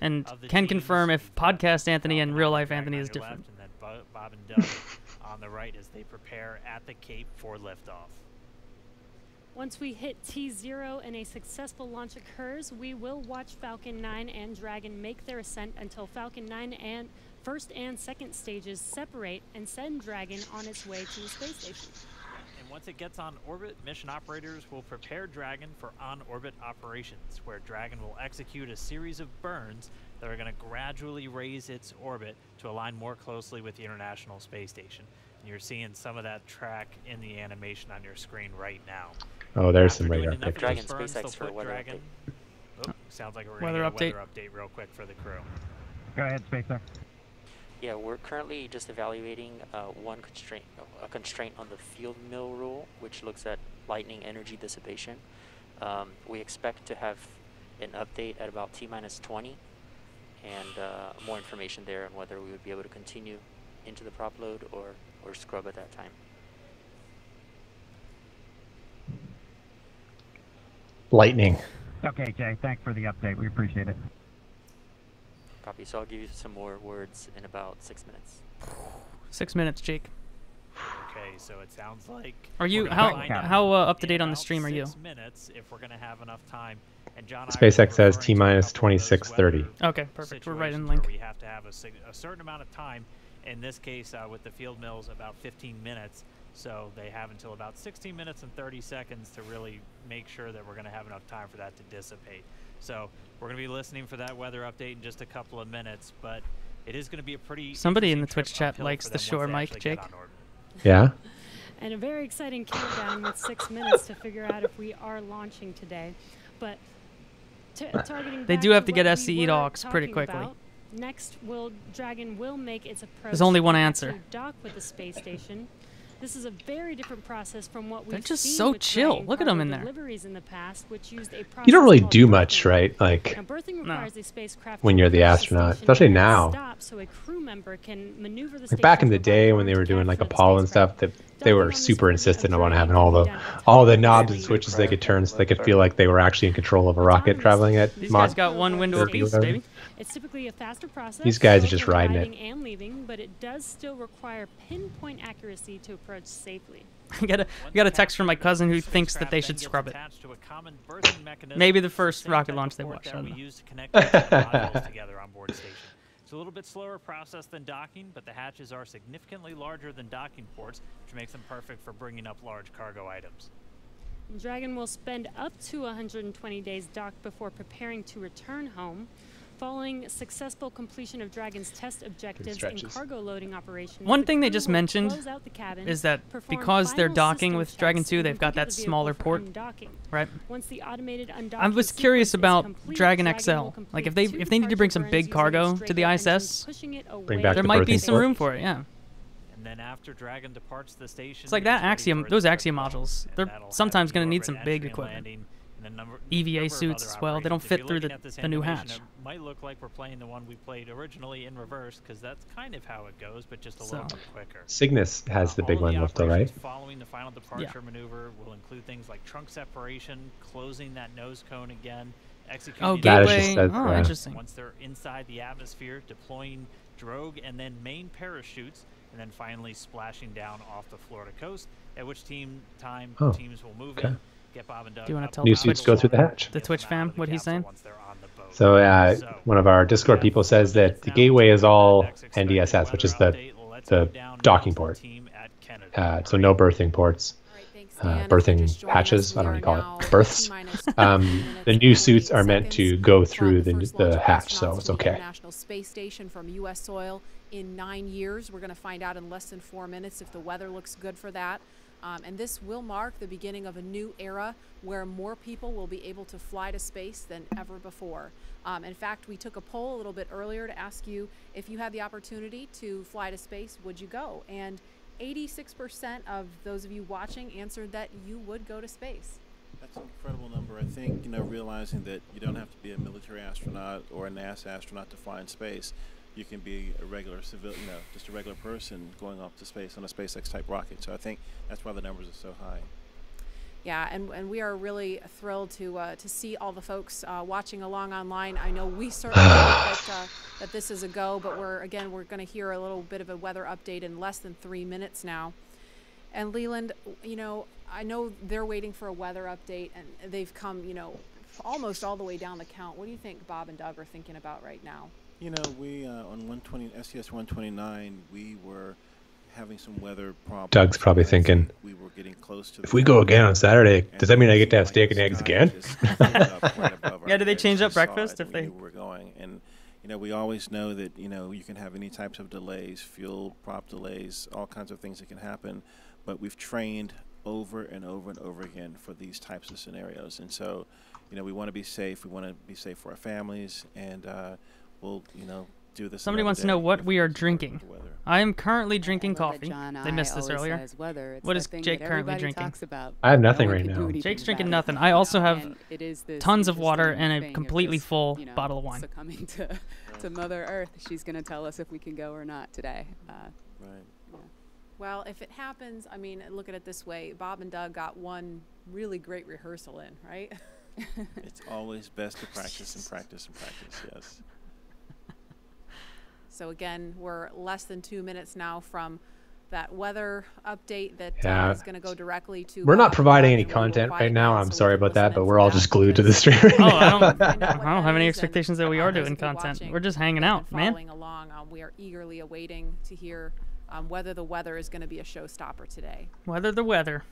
and can confirm if podcast Anthony and real life Anthony is different. And then Bo- Bob and Doug on the right as they prepare at the Cape for liftoff. Once we hit T0 and a successful launch occurs, we will watch Falcon 9 and Dragon make their ascent until Falcon 9 and first and second stages separate and send Dragon on its way to the space station. And once it gets on orbit, mission operators will prepare Dragon for on-orbit operations, where Dragon will execute a series of burns that are going to gradually raise its orbit to align more closely with the International Space Station. And you're seeing some of that track in the animation on your screen right now. Oh, there's After some radar pictures. those burns, they'll put Dragon. Oh, sounds like we're Weather to a update. weather update real quick for the crew. Go ahead, SpaceX. Yeah, we're currently just evaluating uh, one constraint, a constraint on the field mill rule, which looks at lightning energy dissipation. Um, we expect to have an update at about T minus 20, and uh, more information there on whether we would be able to continue into the prop load or, or scrub at that time. Lightning. Okay, Jay, thanks for the update. We appreciate it. Copy. So I'll give you some more words in about six minutes. Six minutes, Jake. Okay, so it sounds like Are you how how uh, up to date on the stream are you? six minutes if we're going to have enough time. And John, SpaceX says T to a minus couple of those 2630. Okay, perfect. We're right in situations link. where We have to have a, a certain amount of time. In this case, uh, with the field mills, about 15 minutes. So they have until about 16 minutes and 30 seconds to really make sure that we're going to have enough time for that to dissipate. So we're going to be listening for that weather update in just a couple of minutes, but it is going to be a pretty. Somebody in the Twitch chat likes the shore once mic, Jake. Yeah. And a very exciting countdown with six minutes to figure out if we are launching today. But t- targeting They do have to what get SCE were docs pretty quickly. about, Next, will Dragon will make its approach. There's only one answer. To dock with the space station. This is a very different process from what They're we've just seen so with chill. Look at them in there. Deliveries in the past, which used a You don't really do much, right? Like Now, berthing requires a spacecraft when you're the astronaut, especially now. Stop so a crew member can maneuver the Like back in the day when they were doing like Apollo and stuff, that they were super insistent on having all the all the knobs and switches they could turn so they could feel like they were actually in control of a rocket traveling at These Mach guys got one window apiece, baby. It's typically a faster process. These guys are just for riding it. arriving and leaving, but it does still require pinpoint accuracy to approach safely. I got a I got a text from my cousin who thinks that they should scrub it. Maybe the first rocket launch they watched. I that don't we know. use to connect together on board station. It's a little bit slower process than docking, but the hatches are significantly larger than docking ports, which makes them perfect for bringing up large cargo items. Dragon will spend up to 120 days docked before preparing to return home. Following successful completion of Dragon's test objectives in stretches. cargo loading operations, One thing they just mentioned the cabin, is that because they're docking with Dragon 2, they've got that the smaller port, right? Once the automated I was curious about complete, Dragon Dragon XL. Like if they if they need to bring some big cargo to the straight jet engine, ISS, pushing it Bring back there the might be some port. room for it. Yeah. And then after Dragon departs the station, It's like that Axiom, those Axiom modules. and They're sometimes going to need some big equipment. landing, and a number- EVA number suits as well. They don't fit through the- the new hatch. It might look like we're playing the one we played originally in reverse, because that's kind of how it goes, but just a little So- bit quicker. Cygnus has uh, the big one the left, though, right? Following the final departure maneuver will include things like trunk separation, closing that nose cone again, executing Oh, the That is gateway. just that- oh, yeah. interesting. once they're inside the atmosphere, deploying drogue and then main parachutes, and then finally splashing down off the Florida coast. At which team time Oh, teams will move okay. in, get Bob and Doug. Do you want to tell New suits go through the hatch. the Twitch fam what he's saying? So uh, one of our Discord people says that the gateway is all NDSS, which is the the docking port. Uh, so no berthing ports, uh, berthing hatches. I don't know what you call it, berths. Um, the new suits are meant to go through the the hatch, so it's okay. International Space Station from U.S. soil in nine years. We're going to find out in less than four minutes if the weather looks good for that. Um, and this will mark the beginning of a new era where more people will be able to fly to space than ever before. Um, in fact, we took a poll a little bit earlier to ask you if you had the opportunity to fly to space, would you go? And 86% of those of you watching answered that you would go to space. That's an incredible number. I think, you know, realizing that you don't have to be a military astronaut or a NASA astronaut to fly in space. You can be a regular civil, you know, just a regular person going off to space on a SpaceX type rocket. So I think that's why the numbers are so high. Yeah, and, and we are really thrilled to uh, to see all the folks uh, watching along online. I know we certainly hope that, uh, that this is a go, but we're again we're going to hear a little bit of a weather update in less than three minutes now. And Leland, you know, I know they're waiting for a weather update, and they've come, you know, almost all the way down the count. What do you think Bob and Doug are thinking about right now? You know, we uh, on 120 STS 129, we were having some weather problems. Doug's probably thinking, we were getting close to if we go again on Saturday, does that mean I get to have steak and eggs again? Yeah, do they change up breakfast if they? we're going and you know we always know that you know you can have any types of delays fuel prop delays all kinds of things that can happen but we've trained over and over and over again for these types of scenarios and so you know we want to be safe we want to be safe for our families and uh, we'll you know do this Somebody another wants to know what we are drinking. I am currently drinking coffee. They missed this earlier. says weather. It's What that is thing Jake currently drinking? about. I have nothing one right now. Jake's drinking it. nothing. I also have it is tons of water and a completely just, full you know, bottle of wine. Succumbing to, to Mother Earth, she's going to tell us if we can go or not today. Uh, right. Well, if it happens, I mean, look at it this way: Bob and Doug got one really great rehearsal in, right? it's always best to practice and practice and practice yes So again, we're less than two minutes now from that weather update that uh, Yeah. is going to go directly to. We're not providing any Doug, and we'll content right now. I'm so sorry about that, but we're all just glued to the because stream right Oh, I don't, I don't have any expectations that we are doing content. watching We're just hanging and out, man. Along, um, we are eagerly awaiting to hear um, whether the weather is going to be a showstopper today. Weather the weather.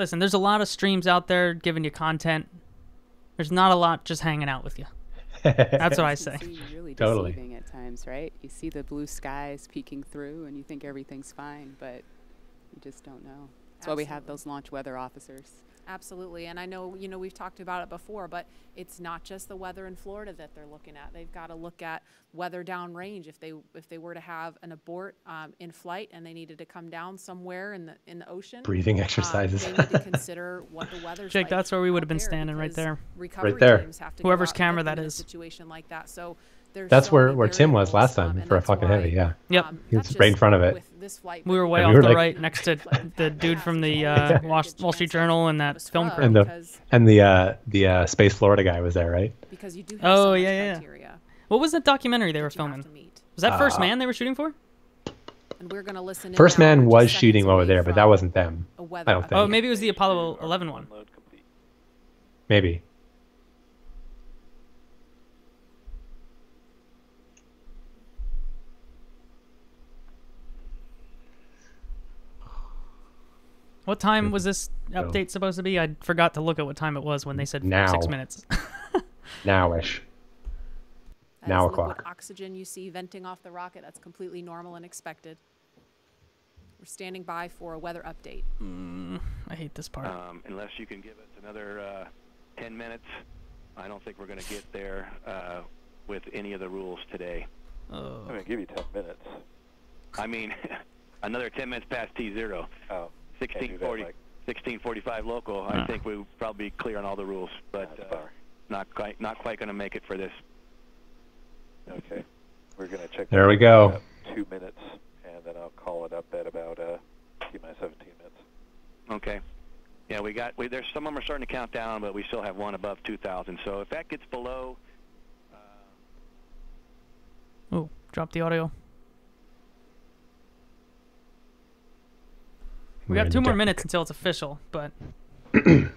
Listen, there's a lot of streams out there giving you content. There's not a lot just hanging out with you. That's what I say. really Totally. at times, right? You see the blue skies peeking through, and you think everything's fine, but you just don't know. That's why we have those launch weather officers. Absolutely, and I know you know we've talked about it before, but it's not just the weather in Florida that they're looking at. They've got to look at weather downrange. If they if they were to have an abort um, in flight and they needed to come down somewhere in the in the ocean, Breathing um, exercises. they need to consider what the weather's Jake, like that's where we would have been standing right there. recovery Right there. teams have to Whoever's camera help them that in a is. situation like that. So there's That's so where, where Tim was last um, time and for a fucking why, heavy, yeah. Yep. um, He was right in front of it. flight, We were way off we were the like- right next to the dude from the uh, Wall, Wall Street Journal and that film crew. And the and the uh, the uh, Space Florida guy was there, right? because you do have Oh so yeah, yeah. criteria. What was that documentary they were filming? Was that First Uh, Man they were shooting for? And we're going to listen First man was shooting seconds while we were there, but that wasn't them. I don't think. Oh, maybe it was the Apollo 11 one. Maybe. What time was this update supposed to be? I forgot to look at what time it was when they said Now. six minutes. Nowish. That Now o'clock. oxygen you see venting off the rocket. That's completely normal and expected. We're standing by for a weather update. Mm, I hate this part. Um, unless you can give us another uh, 10 minutes, I don't think we're going to get there uh, with any of the rules today. Oh. I'm going to give you 10 minutes. I mean, another 10 minutes past T0. Oh, can't do that, 1640, 1645 local. I Ah. think we'll probably be clear on all the rules, but uh, not quite not quite going to make it for this. Okay. We're going to check There we go. two minutes, and then I'll call it up at about uh, T minus 17 minutes. Okay. Yeah, we got. We, there's some of them are starting to count down, but we still have one above 2,000. So if that gets below, Oh, drop the audio. We We're got two more dark. minutes until it's official, but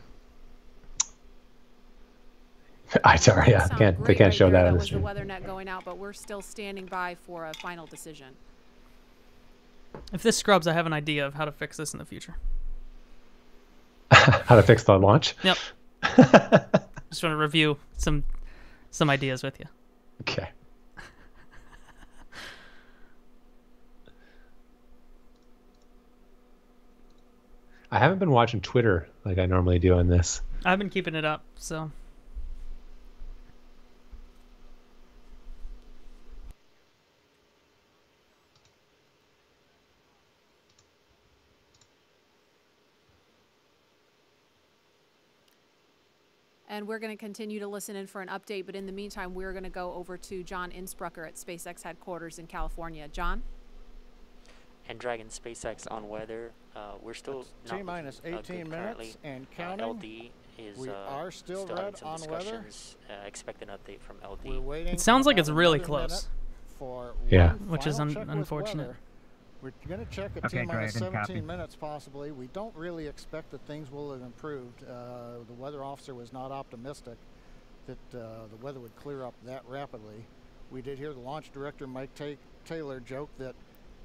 I sorry, yeah, Sound can't they can't right show that on the was the stream. weather net going out, but we're still standing by for a final decision. if this scrubs, I have an idea of how to fix this in the future. How to fix the launch? Yep. Just want to review some some ideas with you. Okay. I haven't been watching Twitter like I normally do on this. I've been keeping it up, so. And we're going to continue to listen in for an update, but in the meantime, we're going to go over to John Insprucker at SpaceX headquarters in California. John? And Dragon SpaceX on weather, uh, we're still not T minus uh, 18 good minutes currently. and Uh, counting. LD is We uh, are still having red some on weather. discussions. Uh, expect an update from LD. We're It sounds like it's really close. minute For Yeah. Which is un- unfortunate. We're going to check at Okay, T minus 17 copy. minutes possibly. We don't really expect that things will have improved. Uh, the weather officer was not optimistic that uh, the weather would clear up that rapidly. We did hear the launch director Mike Ta- Taylor joke that,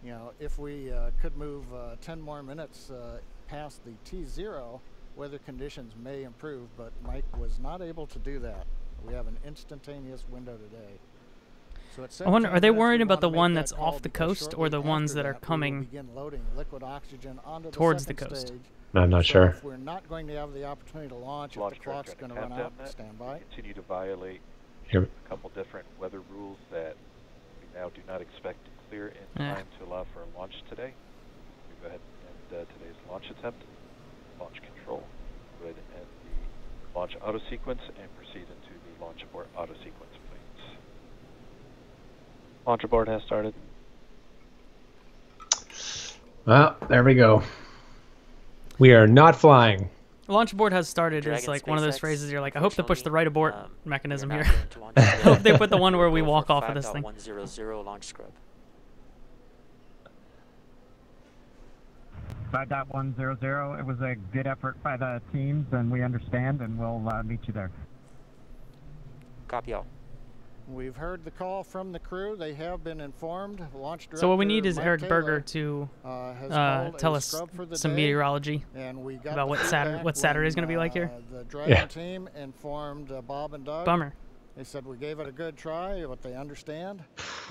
you know, if we uh, could move uh, 10 more minutes uh, past the T0, weather conditions may improve, but Mike was not able to do that. We have an instantaneous window today. So at I wonder, are they worried about the one that that's call off the coast or the ones after that are coming begin loading liquid oxygen onto the towards the second coast? stage. I'm not So sure. If we're not going to have the opportunity to launch, if Launch the clock's going to run out, CAPCOM net. stand by. Continue to violate Here. a couple different weather rules that we now do not expect to clear in Yeah. time to allow for a launch today. We go ahead and end uh, today's launch attempt. Launch control. Go ahead and end the launch auto sequence and proceed into the launch abort auto sequence, please. Launch abort has started. Well, there we go. We are not flying. Launch abort has started is Dragon like one of those phrases you're like, I hope they push the right abort um, mechanism here. not going to launch I hope they put the one where we walk off of this thing. 5.100 launch scrub. 5.100, it was a good effort by the teams, and we understand, and we'll uh, meet you there. Copy all. We've heard the call from the crew. They have been informed. Launch director So what we need is Mike Eric Taylor, Berger to uh, uh, tell us scrub for the some day, meteorology and we got about what Saturday what Saturday is going to be like here. uh, The Dragon Yeah. team informed uh, Bob and Doug. Bummer. They said we gave it a good try, but they understand,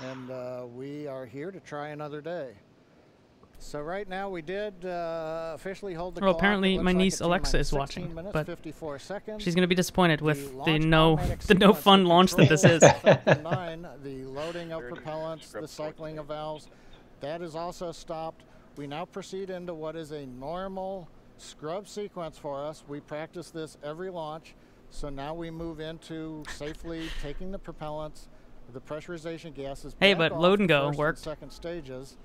and uh, we are here to try another day. So right now we did uh, officially hold the Well, apparently my niece T-minus Alexa is watching, minutes, but seconds. she's going to be disappointed with the launch no the no fun launch that this is. the 9, the loading of propellants, the cycling of valves, that is also stopped. We now proceed into what is a normal scrub sequence for us. We practice this every launch. So now we move into safely taking the propellants, the pressurization gases. Hey, back but off load and go first and second stages.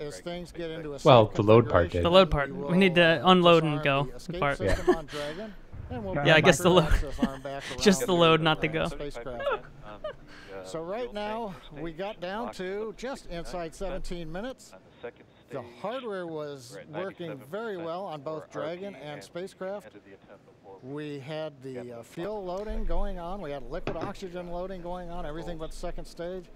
As things get into a Well, the load part configuration, did. The load part. we We need to unload and go the part. system on Dragon, we'll Yeah, I guess the the load. access arm back Just the load, not the go. So right now we got down to just inside 17 minutes. The hardware was working very well on both Dragon and spacecraft. We had the uh, fuel loading going on. We had liquid oxygen loading going on. Everything but second stage.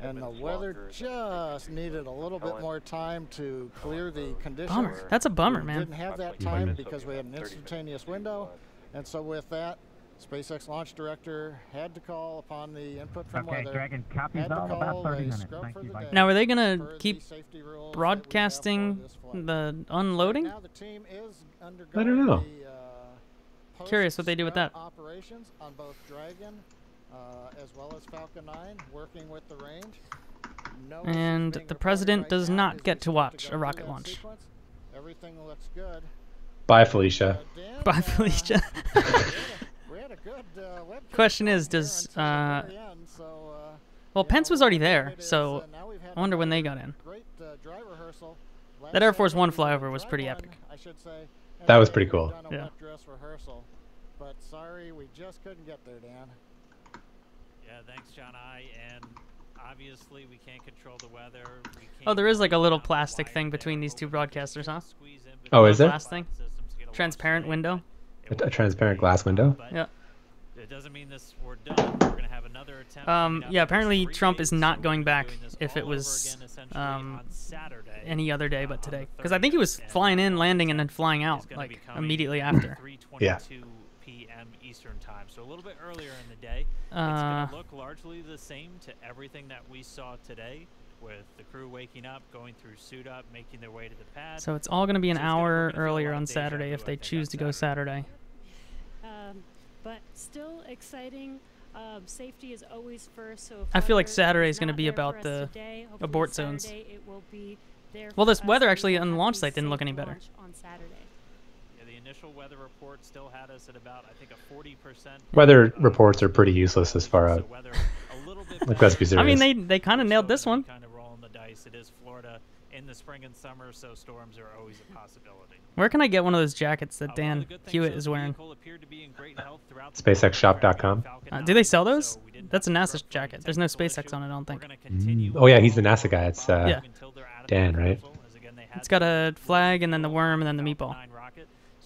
And the weather just needed a little bit more time to clear the conditions. Bummer. That's a bummer, man. we man. didn't have that time because we had an instantaneous window. And so with that, SpaceX launch director had to call upon the input from Okay, weather. Dragon, copies had to all about call 30 minutes. scrub Thank for you, the Mike. day Now, are they gonna keep safety rules that we have for broadcasting the unloading? The team is I don't know. the, uh, Curious what they do with that. Operations on both Dragon uh, as well as Falcon 9, working with the range. No And the president right does now not as get to watch go a rocket launch. sequence. Everything looks good. Bye, Felicia. Dan, Bye, uh, Felicia. we had a- we had a good, uh, Question is, does there until the uh, end, so, uh, well, Pence know, was already there, it is, so uh, now we've had I wonder when they got in. Great uh. That Air Force One flyover was pretty run, epic. I should say. That was pretty cool. Yeah. wet dress rehearsal. But sorry, we just couldn't get there, Dan. Yeah, thanks, John I. And obviously, we can't control the weather. We Oh, can't there is like a little plastic thing between these two broadcasters, huh? Oh, is there? Glass thing? systems get a lot Transparent window. A, a transparent glass window. Yeah. It doesn't mean this we're done. We're gonna have another attempt. Um, yeah, apparently Trump is not going back if it was um, any other day uh, but today. Because I think he was flying in, landing, and then flying out like immediately after. 3:22 p.m. Eastern time, so a little bit earlier in the day. it's Uh, gonna look largely the same to everything that we saw today. with the crew waking up, going through suit up, making their way to the pad. So it's all going to be an So it's gonna- we're hour gonna earlier on Saturday if they choose to go Saturday. Um, but still exciting. Um, safety is always first. So I feel like Saturday is is going to be about the today, hopefully abort zones. Saturday it will be there Well, this weather actually on launch site didn't look any better. On Saturday. Yeah, the initial weather report still had us at about, I think, a 40%. Weather reports are pretty useless as far as. Like, let's be serious. I mean, they they kind of nailed this one. Kind of rolling the dice. It is Florida in the spring and summer, so storms are always a possibility. Where can I get one of those jackets that Dan Huot is wearing? SpaceXShop.com. Uh, do they sell those? That's a NASA jacket. There's no SpaceX on it, I don't think. Mm. Oh yeah, he's the NASA guy. It's uh, Yeah. Dan, right? It's got a flag and then the worm and then the meatball.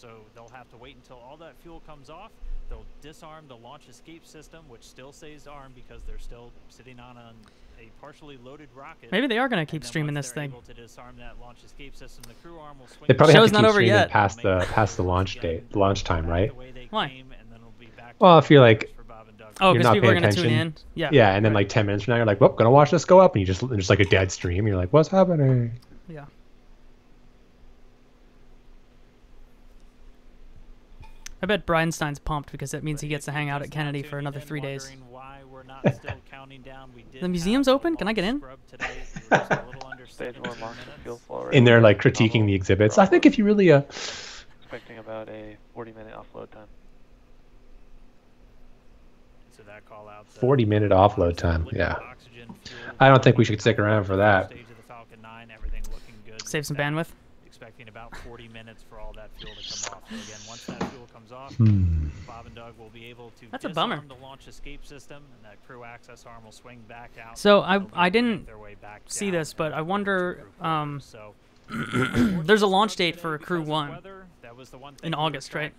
Rocket, so they'll have to wait until all that fuel comes off. They'll disarm the launch escape system, which still stays armed because they're still sitting on a, a partially loaded rocket. Maybe they are gonna keep streaming this thing. able to disarm that launch escape system, the crew arm will swing They probably Show's have to not keep streaming yet. past the past the launch date, the launch time, right? Why? Well, if you're like, Oh, you're 'cause not people are paying gonna tune attention. in. Yeah, Yeah, and then like ten minutes from now, you're like, "Well, gonna watch this go up," and you just there's like a dead stream. You're like, "What's happening?" Yeah. I bet Bridenstine's pumped because that means he gets to hang out at Kennedy for another three days. The museum's open? Can I get in? Stage one launch and fuel flow. In there, like critiquing the exhibits. I think if you really uh, Expecting about a 40 minute offload time. So that call out. 40 minute offload time. Yeah. I don't think we should stick around for that. stage of the Falcon 9, everything looking good. Save some bandwidth. Expecting about 40 minutes for all that fuel to come off. So again, once that fuel comes off, Hmm. Bob and Doug will be able to That's a bummer. the launch escape system, and that crew access arm will swing back out. So I I able to make didn't their way back see this, but I wonder. Um, So there's a launch date for Crew One that was the one thing in August, right?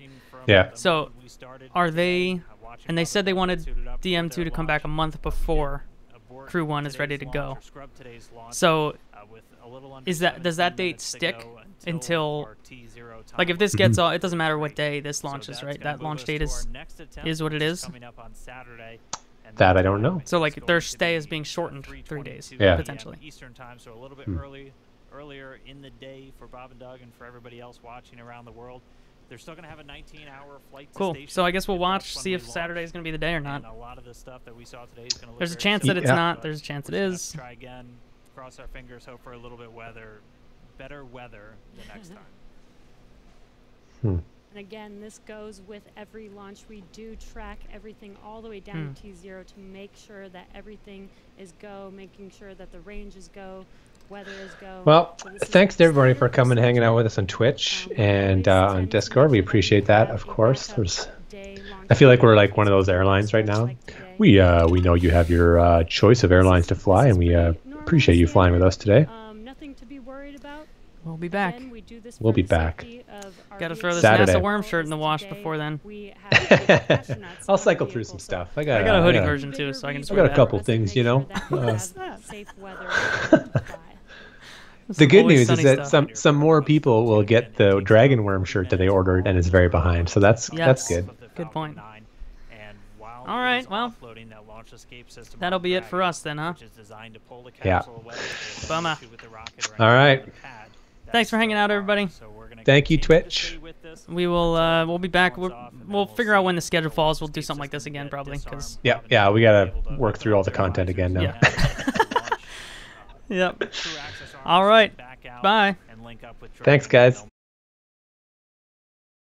Yeah. So we started are they? watching And they said they wanted suited up for DM2 to come back a month before abort Crew One is ready to go. launch or scrub today's launch, So uh, with a little under is that does that date stick go until T0 like if this gets all? It doesn't matter what day this launches, that's right? That launch date is next attempt, is what it is. coming up on Saturday. and That I don't know. So like their stay is being shortened three days Yeah. potentially. Eastern time, so a little bit Hmm. early, earlier in the day for Bob and Doug and for everybody else watching around the world. They're still going to have a 19-hour flight to Cool. station. So I guess we'll watch, see if. Saturday is going to be the day or not. And a lot of the stuff that we saw today is going to There's a chance that it's Yeah. not. There's a chance it we're just is. gonna Try again. Cross our fingers. Hope for a little bit weather, better weather the next time. Hmm. And again, this goes with every launch. We do track everything all the way down to T0 to make sure that everything is go, making sure that the range is go, weather is go. Well, So thanks to everybody for coming and hanging out with us on Twitch Um, and uh, on Discord. We make sure that appreciate that, of course. There's, I feel like we're like one of those airlines right now. We uh, we know you have your uh, choice of airlines to fly, and we uh, appreciate you flying with us today. Um, nothing to be worried about. We'll be back. Again, we do this We'll be back. safety of Got to throw this Saturday. NASA worm shirt in the wash before then. We have astronauts I'll cycle through some stuff. I got, I got a hoodie I got version too, so I can just I wear got a couple Let's things, you know. Uh, have safe weather to fly. The good news is that some some more people will get the dragon worm shirt that they ordered and is very behind. So that's that's good. Good point. And while All it right, is well, offloading that launch escape system That'll on be it for us then, huh? which is designed to pull the Yeah. capsule away if there's an Bummer. issue with the rocket or All anything right. on Thanks for hanging out, everybody. so we're gonna Thank you, Twitch. stay with this. We will. Uh, we'll be back. We'll, off, and then we'll we'll figure out when the schedule falls. We'll do something like this again, probably. Because. Yeah, yeah, we gotta be able to work through all the content again now. and launch, uh, Yep. crew access arms All right. Bye. and link up with Thanks, guys. they'll